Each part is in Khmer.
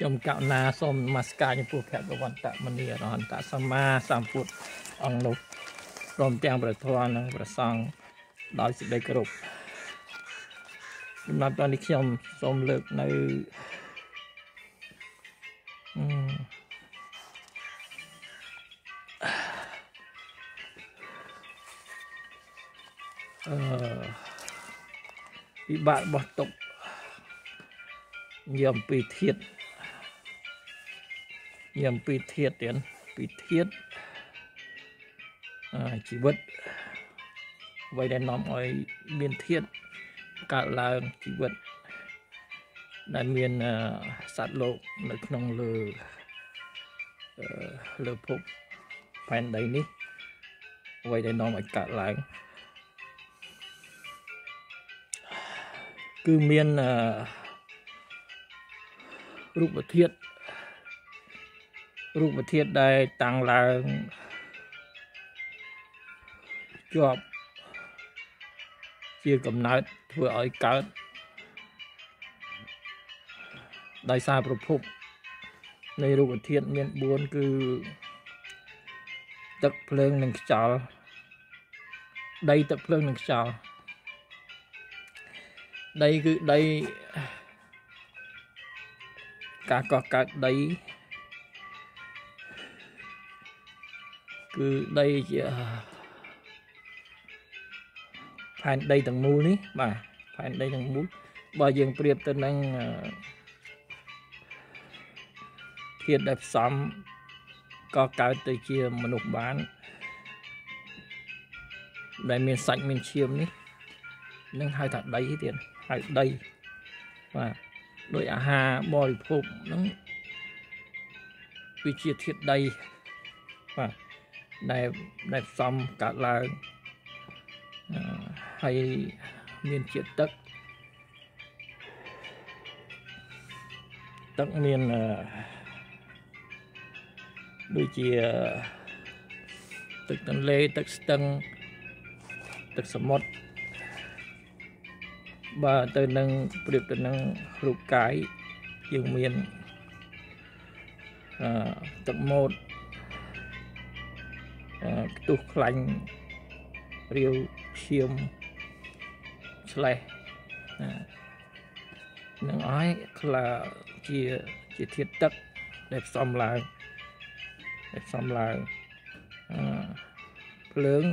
ខ្ញុំករុណាសូមនមស្ការចំពោះភគវន្តមនីអរហន្តសម្មាសម្ពុទ្ធអង្គនោះព្រមទាំងព្រះធម៌និងព្រះសង្ឃដោយសេចក្តីគោរពសម្រាប់តនេះខ្ញុំសូមលើកនៅអឺវិបាករបស់ទុកនិយាយអំពីធាត និយាយអំពីធាតទៀតពីធាតជីវិតអ្វីដែលនាំឲ្យមានធាតកើតឡើងជីវិតដែលមានសត្វលោកនៅក្នុងលើលើភពផែនដីនេះអ្វីដែលនាំឲ្យកើតឡើងគឺមានអឺរូបធាតុ រូបធាតុដែលតាំងឡើងជាប់ជាកំណើតធ្វើឲ្យកើតដោយសារប្រភពនៃរូបធាតុមាន4គឺទឹកភ្លើងនិងខ្យល់ដីទឹកភ្លើងនិងខ្យល់ដីគឺដីការកោះកើតដី គឺដីជាផែនដីទាំងមូលនេះបាទផែនដីទាំងមូលបើយើងប្រៀបទៅនឹងធាតុដែលផ្សំក៏កើតទៅជាមនុស្សបាន ដែលមានសាច់មានឈាមនេះនឹងហៅថាដីទៀតហៅដីបាទដោយអាហារបរិភោគហ្នឹងវាជាធាតុដីបាទ ដែលដែលផ្សំកើតឡើងហើយមានជាតិទឹកទឹកមានដូចជាទឹកទន្លេទឹកស្ទឹងទឹកសមុទ្របើទៅនឹងប្រៀបទៅនឹងរូបកាយយើងមានអឺទឹកម៉ូតអឺ ខ្ទុះខ្លាញ់រាវឈាមឆ្លេះនឹងអស់ខ្លះជាជាធាតុទឹកដែលផ្សំឡើងដែលផ្សំឡើងអឺភ្លើង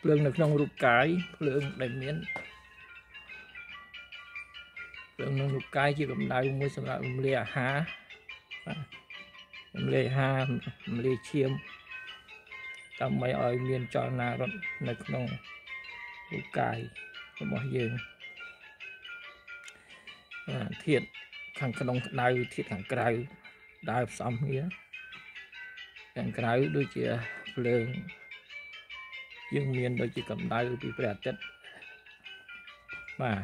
ភ្លើងនៅក្នុងរូបកាយភ្លើងដែលមានរឿងក្នុងរូបកាយជាកម្ដៅមួយសម្រាប់រំលាយអាហារបាទរំលាយអាហាររំលាយឈាម ដើម្បីឲ្យមានចលនារត់នៅក្នុងរូបកាយរបស់យើងធាតខាងក្នុងក្តៅធាតខាងក្រៅដើរផ្សំគ្នាខាងក្រៅដូចជាភ្លើងយើងមានដូចជាកម្ដៅពីព្រះអាទិត្យបាទ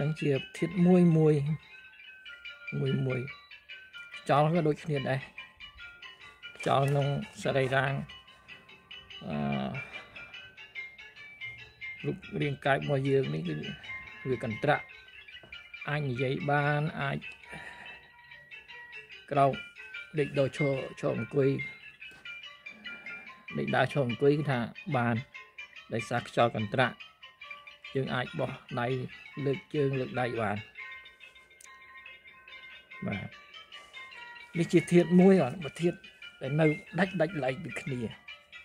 នឹងជាធាតមួយមួយមួយមួយចោលក៏ដូចគ្នាដែរ ចោលក្នុងសរីរាង្គអឺរូបរាងកាយរបស់យើងនេះគឺវាកន្ត្រាក់អាចនិយាយបានអាចក្រោកដេកដល់ឈរឈរអង្គុយដេកដើរឈរអង្គុយគឺថាបានដោយសារខ្យល់កន្ត្រាក់យើងអាចបោះដៃលើកជើងលើកដៃបានបាទនេះជាធាតមួយអត់បើធាត ដែលនៅដាច់ដាច់ឡែកពីគ្នា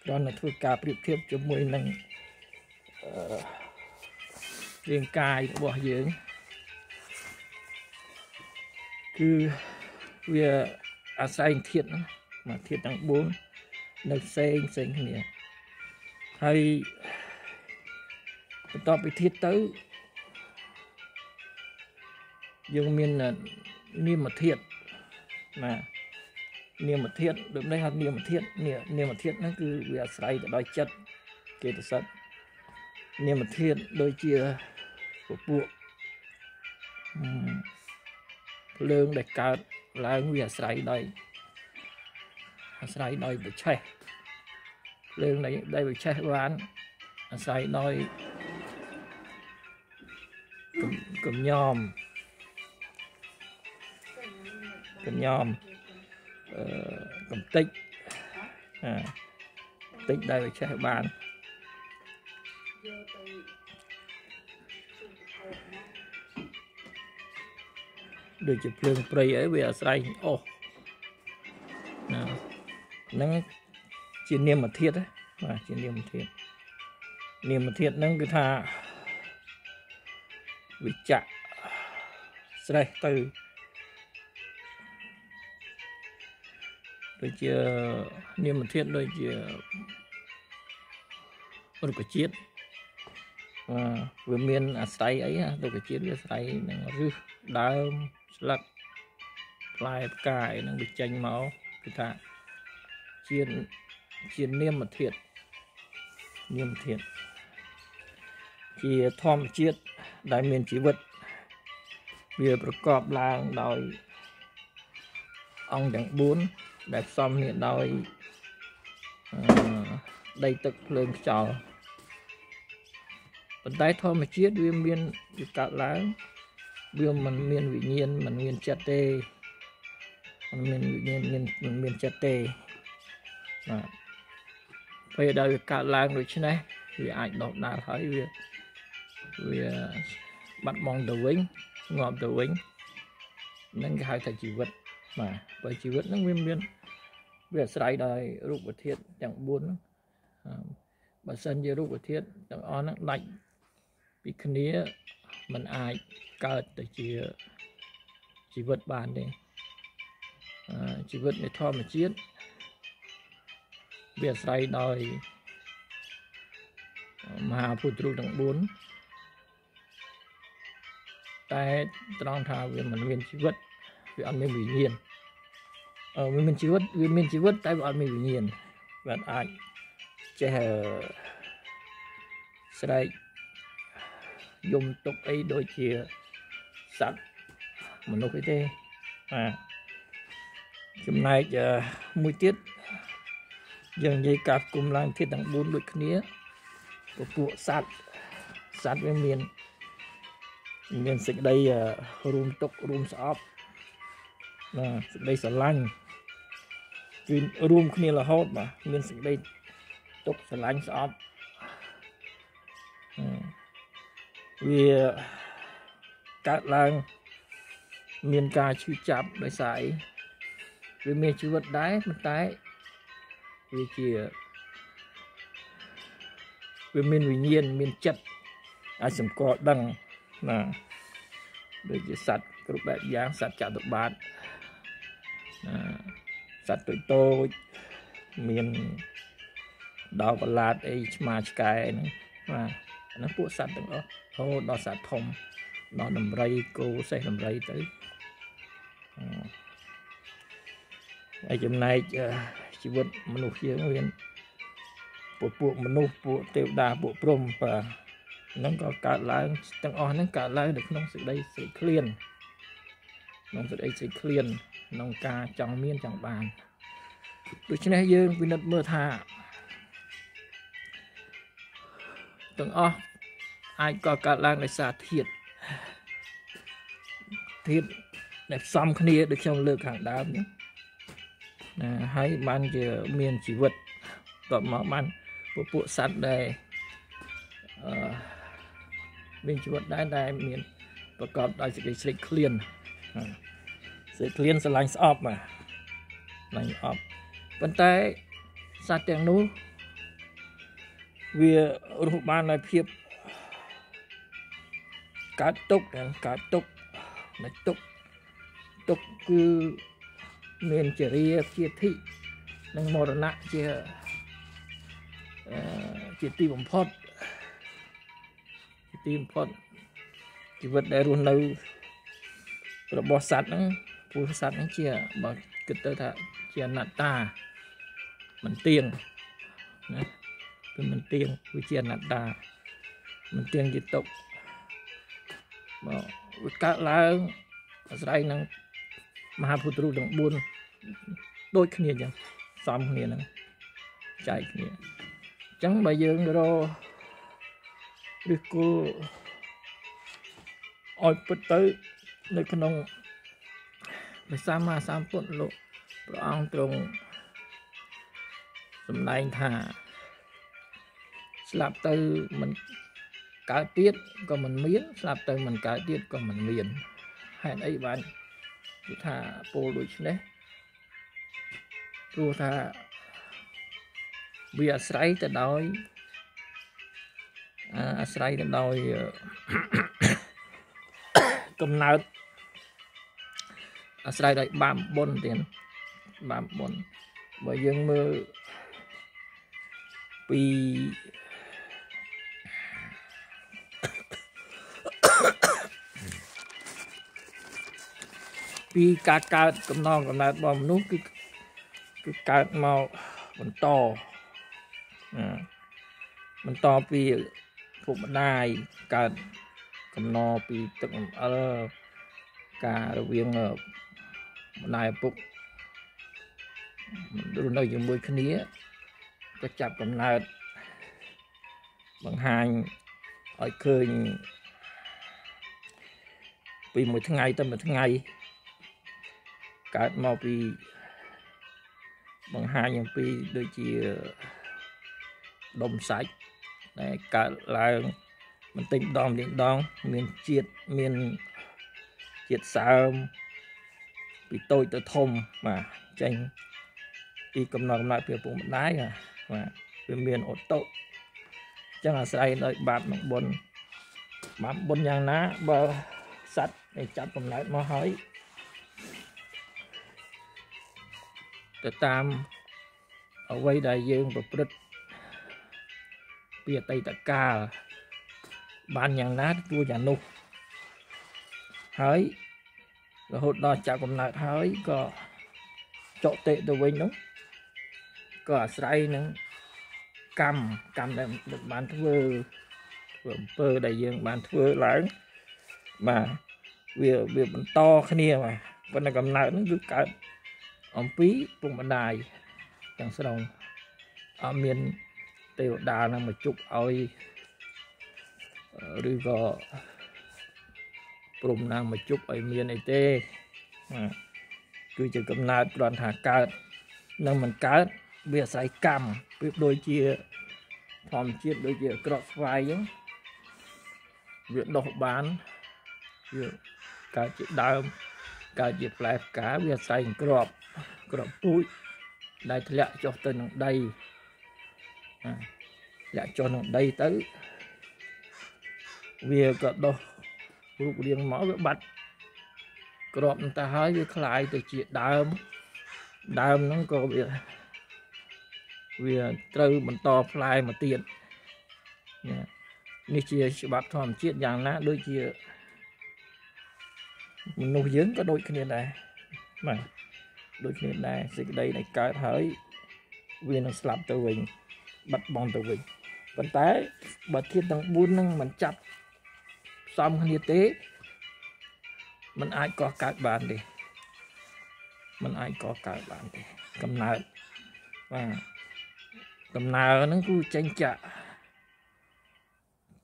គ្រាន់តែធ្វើការប្រៀបធៀបជាមួយនឹងរាងកាយរបស់យើងគឺវាអាស្រ័យធាតមកធាតទាំង4នៅផ្សេងផ្សេងគ្នាហើយបន្ទាប់ពីធាតទៅយើងមាននាមធាតណា នាមធាតដូចនេះហៅនាមធាតនាមធាតហ្នឹងគឺវាអាស្រ័យទៅដោយចិត្តគេទៅសិតនាមធាតដូចជាពពួកភ្លើងដែលកើតឡើងវាអាស្រ័យដោយអាស្រ័យដោយបច្ឆេះភ្លើងដែលបច្ឆេះបានអាស្រ័យដោយកំញោមកញ្ញោម អឺកំតិចអាកំតិចដែលវាចេះបានដូចជាភ្លើងព្រៃអីវាអាស្រ័យអូសណាហ្នឹងជានាមធាតុបាទជានាមធាតុនាមធាតុហ្នឹងគឺថាវិជ្ជៈស្រេះទៅ ដូចជានាមធាតុដូចជារុក្ខជាតិវាមានអាស្រ័យអីរុក្ខជាតិវាអាស្រ័យនឹងឫសដើមស្លឹកផ្លែផ្កាអីហ្នឹងវាចេញមកគឺថាជាជានាមធាតុនាមធាតុជាធម្មជាតិដែលមានជីវិតវាប្រកបឡើងដោយអង្គទាំង4 ដែលផ្សំគ្នាដោយដីទឹកភ្លើងខ្យល់ប៉ុន្តែធម្មជាតិវាមានវាកើតឡើងវាមិនមានវិញ្ញាណមិនមានចិត្តទេមិនមានវិញ្ញាណមានមិនមានចិត្តទេបាទពេលដែលវាកើតឡើងដូច្នេះវាអាចដោះដាលហើយវាវាបាត់បង់ទៅវិញងាប់ទៅវិញនឹងគេហៅថាជីវិតបាទបើជីវិតហ្នឹងវាមាន វាអាស្រ័យដោយរូបធាតុទាំង4ហ្នឹងបើសិនជារូបធាតុទាំងអស់ហ្នឹងដាច់ពីគ្នាมันអាចកើតទៅជាជីវិតបានទេជីវិតនៃធម្មជាតិវាអាស្រ័យដោយមហាពុទ្ធរូបទាំង4តែត្រង់ថាវាមិនមានជីវិតវាអត់មានវិញ្ញាណអឺ វាមានជីវិតវាមានជីវិតតែវាអត់មានវិញ្ញាណវាអាចចេះស្រែកយំទុកអីដូចជាសត្វមនុស្សអីទេបាទចំណែកមួយទៀតយើងនិយាយកាត់គុំឡើងធាតុទាំង4ដូចគ្នាពពួកសត្វសត្វវាមានមានសេចក្តីរួមទុករួមស្អប់ ណាសេចក្តីស្រឡាញ់គឺរួមគ្នារហូតបាទមានសេចក្តីទុកស្រឡាញ់ស្អប់វាកើតឡើងមានការឈឺចាប់ដោយសារអីវាមានជីវិតដែរប៉ុន្តែវាជាវាមានវិញ្ញាណមានចិត្តអាចសម្គាល់ដឹងណាដូចជាសត្វគ្រប់បែបយ៉ាងសត្វចតុបាទណា សត្វតូចតូចមានដល់ប្រឡាតអីឆ្មាឆ្កែហ្នឹងបាទហ្នឹងពួកសត្វទាំងអស់រហូតដល់សត្វធំដល់ដំរីគោសេះដំរីទៅហើយចំណែកជីវិតមនុស្សយើងមានពួកពួកមនុស្សពួកទេវតាពួកព្រំបាទហ្នឹងក៏កើតឡើងទាំងអស់ហ្នឹងកើតឡើងនៅក្នុងសេចក្តីសេចក្លៀនក្នុងសេចក្តីសេចក្លៀន ក្នុងការចង់មានចង់បានដូច្នេះយើងពិនិត្យមើលថាទាំងអស់អាចក៏កើតឡើងដោយសារធាតុធាតុដែលផ្សំគ្នាដូចខ្ញុំលើកខាងដើមហ្នឹងណាហើយបានជាមានជីវិតតបមកបានពួកពួកសត្វដែលអឺមានជីវិតដែរតែមានប្រកបដោយសេចក្តីស្រេកឃ្លាន ស្រេកឃ្លានស្រឡាញ់ស្អប់បាទស្រឡាញ់ស្អប់ប៉ុន្តែសត្វទាំងនោះវារស់បានដោយភាពកើតទុកកើតទុកមិនទុកទុកគឺមានចរិយាជាធិនិងមរណៈជាជាទីបំផុតជាទីបំផុតជីវិតដែលរស់នៅរបស់សត្វហ្នឹង ពួកសត្វហ្នឹងជាបើគិតទៅថាជាអនត្តាមិនទៀងណាគឺមិនទៀងគឺជាអនត្តាមិនទៀងជាទុកមកវាកើតឡើងអាស្រ័យនឹងមហាពុទ្ធរូបទាំង4ដូចគ្នាអញ្ចឹងសំគ្នាហ្នឹងចែកគ្នាអញ្ចឹងបើយើងរកឬគោឲ្យពិតទៅនៅក្នុង ព្រះសម្មាសម្ពុទ្ធលោកព្រះអង្គទ្រង់សម្ដែងថាស្លាប់ទៅមិនកើតទៀតក៏មិនមានស្លាប់ទៅមិនកើតទៀតក៏មិនមានហេតុអីបានគឺថាពោលដូចនេះព្រោះថាវាអាស្រ័យទៅដោយអាស្រ័យទៅដោយកំណើត អាស្រ័យដោយបាបបុណ្យទៀតបាបបុណ្យបើយើងមើលពីពីការកើតកំណងកំណើតរបស់មនុស្សគឺគឺកើតមកបន្តបន្តពីពុកម្ដាយកើតកំណពីទឹកម្អិលការរវាង ម្ដាយឪពុករស់នៅជាមួយគ្នាក៏ចាប់កំណើតបង្ហាញឲ្យឃើញពីមួយថ្ងៃទៅមួយថ្ងៃកើតមកពីបង្ហាញអំពីដូចជាដុំសាច់ដែលកើតឡើងបន្តិចម្ដងបន្តិចម្ដងមានជាតិមានជាតិសើម ពីតូចទៅធំបាទចេញពីកំណត់កំណត់ពីឪពុកម្ដាយបាទវាមានអូតូចឹងអាស្រ័យដោយបាបនិងបុណ្យបាបបុណ្យយ៉ាងណាបើសัตว์ដែលចាប់កំណើតមកហើយទៅតាមអ្វីដែលយើងប្រព្រឹត្តពីអតីតកាលបានយ៉ាងណាទទួលយ៉ាងនោះហើយ រហូតដល់ចាប់កំណើតហើយក៏ចុតិទៅវិញនោះក៏អាស្រ័យនឹងកម្មកម្មដែលបានធ្វើធ្វើអំពើដែលយើងបានធ្វើឡើងបាទវាវាបន្តគ្នាបាទប៉ុន្តែកំណើតហ្នឹងគឺកើតអំពីពុកម្ដាយទាំងស្រុងអត់មានទេវតានឹងមកជប់ឲ្យឬក៏ ព្រមណាងមកជប់ឲ្យមានអីទេគឺជាកំណើតគ្រាន់ថាកើតនឹងមិនកើតវាអាស្រ័យកម្មប្រៀបដូចជាធម្មជាតិដូចជាក្រកស្វាយអញ្ចឹងវាដុះបានវាកើតជាដើមកើតជាផ្លែផ្កាវាអាស្រ័យក្របក្របពូជដែលធ្លាក់ចុះទៅនឹងដីធ្លាក់ចុះនឹងដីទៅវាក៏ដុះ រូបរាងមកវាបាត់ក្របទៅហើយវាคล้ายទៅជាដើមដើមហ្នឹងក៏វាវាត្រូវបន្តផ្លែមកទៀតនេះជាច្បាប់ធម្មជាតិយ៉ាងណាដូចជាមនុស្សយើងក៏ដូចគ្នាដែរបាទដូចគ្នាដែរសេចក្តីដែលកើតហើយវានឹងស្លាប់ទៅវិញបាត់បង់ទៅវិញប៉ុន្តែបើធាតុទាំង4នឹងមិនចាប់ផ្ សំគ្នាទេมันអាចកកើតបានទេมันអាចកកើតបានទេកំណើតបាទដំណើរហ្នឹងគឺចេញចាក់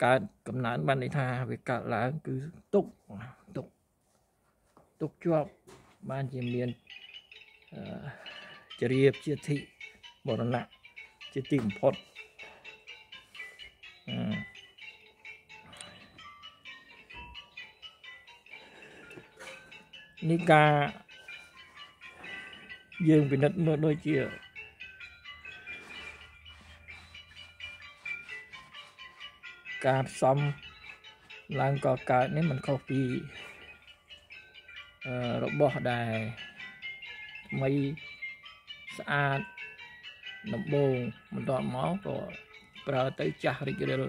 កើតកំណើតបានន័យថាវាកើតឡើងគឺទុកទុកទុកជាប់បានជាមានចរិយាជាធិបរណៈជាទីបំផុត នេះការយើងពិនិត្យមើលដូចជាការផ្សំឡើងក៏កើតនេះมันខុសពីរបស់ដែលថ្មីស្អាតដំបងបន្ទាប់មកក៏ប្រើទៅចាស់រិចរិល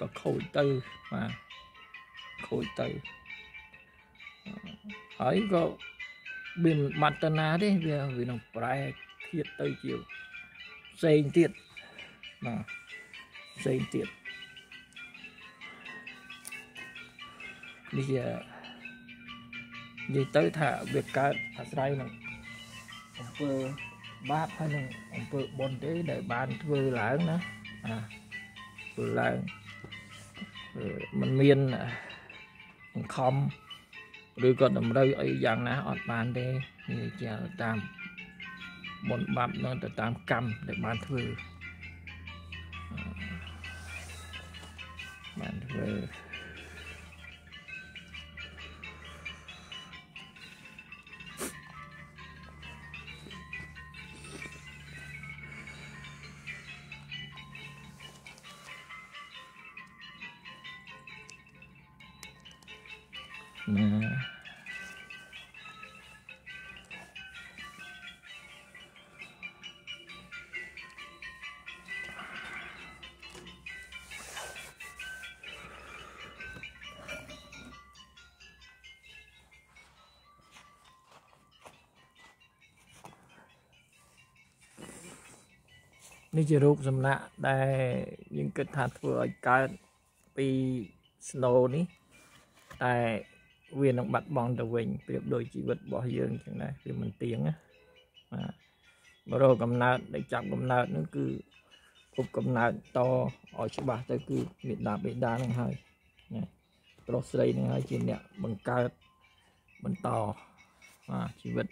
ក៏ខូចទៅបាទខូចទៅ ហើយក៏វាមិនបាត់ទៅណាទេវាវានឹងប្រែធៀបទៅជាផ្សេងទៀតបាទផ្សេងទៀតនេះជានិយាយទៅថាវាកើតអាស្រ័យនឹងអំពើបាបហើយនឹងអំពើបុណ្យទេដែលបានធ្វើឡើងណាអាធ្វើឡើងมันមានបង្ខំ ឬក៏តម្រូវអីយ៉ាងណាអត់បានទេនេះជាតាមបុណ្យបាបនៅទៅតាមកម្មដែលបានធ្វើបានធ្វើ នេះជារូបសំណាក់ដែលយើងគិតថាធ្វើឲ្យកើតពី snow នេះតែវានឹងបាត់បង់ទៅវិញប្រៀបដូចជីវិតរបស់យើងចឹងដែរវាមិនទៀងណាបាទមករកកំណើតដែលចាប់កំណើតនោះគឺពុបកំណើតតឲ្យច្បាស់ទៅគឺមេដាបេដានឹងហើយណាប្រុសស្រីនឹងហើយជាអ្នកបង្កើតបន្តបាទជីវិត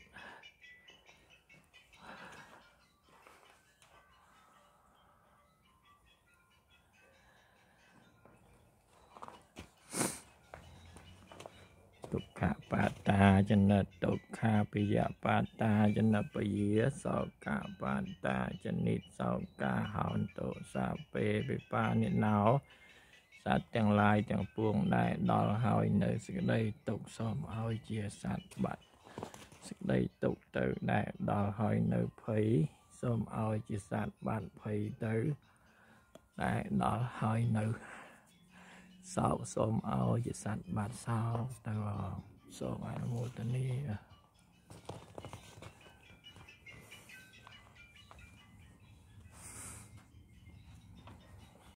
ចនិតទុក្ខាពិយបាតាចនពយាសោកបាតាចនិតសោកាហោនតុសាពេវិបានិណោសត្វទាំងឡាយទាំងពួងដែលដល់ហើយនៅសេចក្តីទុកសូមឲ្យជាសត្វបាត់សេចក្តីទុកទៅដែលដល់ហើយនៅភ័យសូមឲ្យជាសត្វបាត់ភ័យទៅដែលដល់ហើយនៅសោកសូមឲ្យជាសត្វបាត់សោកទៅ សូមអនុមោទនា